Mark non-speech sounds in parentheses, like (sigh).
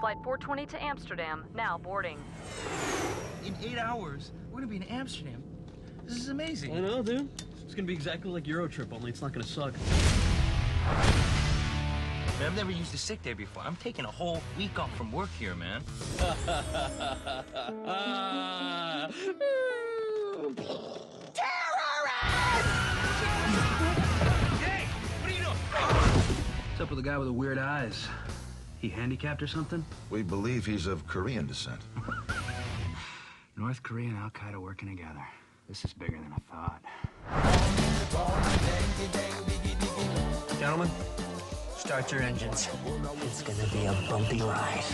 Flight 420 to Amsterdam, now boarding. In eight hours, we're gonna be in Amsterdam. This is amazing. I know, dude. It's gonna be exactly like Eurotrip, only it's not gonna suck. Man, I've never used a sick day before. I'm taking a whole week off from work here, man. Ah. Hey, what are you doing? What's up with the guy with the weird eyes? He handicapped or something? We believe he's of Korean descent. (sighs) North Korea and Al Qaeda working together. This is bigger than I thought. Gentlemen, start your engines. It's gonna be a bumpy ride.